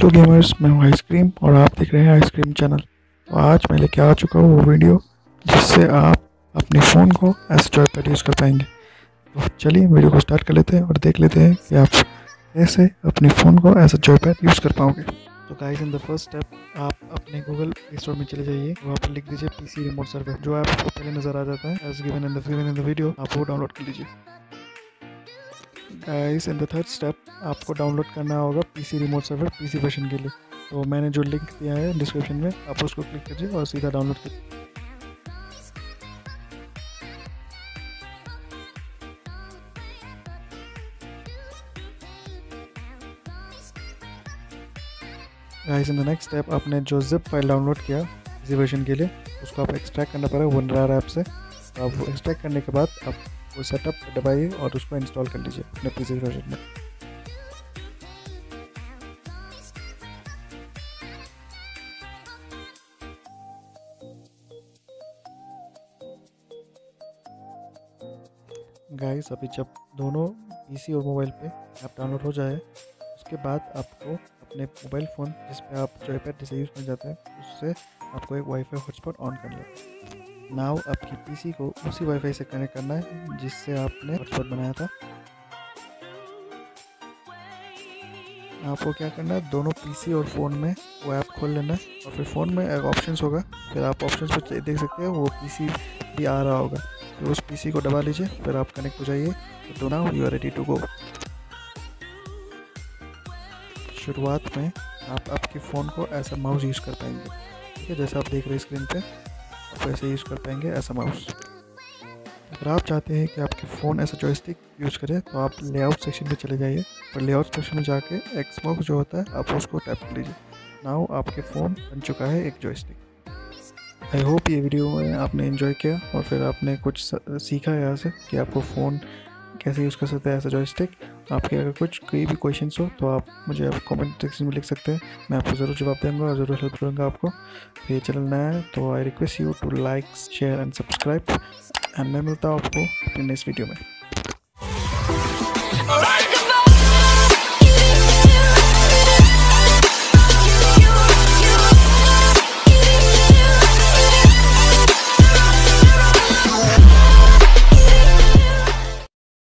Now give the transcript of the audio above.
To gamers मैं हूँ ice cream और आप देख रहे हैं आइसक्रीम चैनल तो आज मैं लेके आ चुका हूँ वो वीडियो जिससे आप अपने फ़ोन को एस जॉय पैड यूज़ कर पाएँगे। तो चलिए वीडियो को स्टार्ट कर लेते हैं और देख लेते हैं कि आप कैसे अपने फ़ोन को एज जॉय पैड यूज़ कर पाओगे। तो guys in the first step आप अपने गूगल प्ले स्टोर में चले जाइए। वहाँ पर लिख दीजिए पीसी रिमोट सर्वर जो आपको पहले नज़र आ जाता है as given in the given in the video आप वो डाउनलोड कर लीजिए। Guys in the third step आपको डाउनलोड करना होगा PC remote server PC version के लिए। तो मैंने जो लिंक दिया है डिस्क्रिप्शन में, आप उसको क्लिक कीजिए और सीधा डाउनलोड कीजिए। Guys in the next step आपने जो जिप फ़ाइल डाउनलोड किया इसी वर्जन के लिए, उसको आप एक्सट्रैक्ट करना पड़ेगा वन ऐप से। आप एक्सट्रैक्ट करने के बाद आप वो सेटअप दबाइए और उसको इंस्टॉल कर लीजिए अपने पीसी वर्जन में। गाइस अभी जब दोनों पीसी और मोबाइल पे ऐप डाउनलोड हो जाए, उसके बाद आपको अपने मोबाइल फ़ोन जिस पे आप जो पैड जिसे यूज़ करना चाहते हैं, उससे आपको एक वाईफाई हॉटस्पॉट ऑन कर लें। नाउ आपकी पीसी को उसी वाईफाई से कनेक्ट करना है, जिससे आपने हॉटस्पॉट बनाया था। आपको क्या करना है, दोनों पीसी और फ़ोन में वो ऐप खोल लेना है, और फिर फ़ोन में एक ऑप्शन होगा। फिर आप ऑप्शन पर देख सकते हैं, वो पीसी भी आ रहा होगा। फिर उस पीसी को दबा लीजिए, फिर आप कनेक्ट हो जाइए। तो now you are ready to go शुरुआत में आप आपके फ़ोन को ऐसा माउस यूज़ कर पाएँगे। ठीक है, जैसे आप देख रहे हैं स्क्रीन पे। ऐसे यूज़ कर पाएँगे ऐसा माउस अगर आप चाहते हैं कि आपके फ़ोन ऐसा जॉयस्टिक यूज़ करें तो आप लेआउट सेक्शन में चले जाइए और लेआउट सेक्शन में जाके एक्स बॉक्स जो होता है, आप उसको टैप कर लीजिए। नाउ आपके फ़ोन बन चुका है एक जॉयस्टिक आई होप ये वीडियो में आपने इन्जॉय किया और फिर आपने कुछ सीखा यहाँ से कि आपको फ़ोन कैसे यूज़ कर सकते हैं ऐसा जॉयस्टिक आपके अगर कुछ कोई भी क्वेश्चन हो तो आप मुझे आप कमेंट सेक्शन में लिख सकते हैं। मैं आपको ज़रूर जवाब देंगे और ज़रूर हेल्प करूँगा आपको। ये चैनल नया है तो I request you to like share and subscribe and मैं मिलता हूँ आपको अपने नेक्स्ट वीडियो में।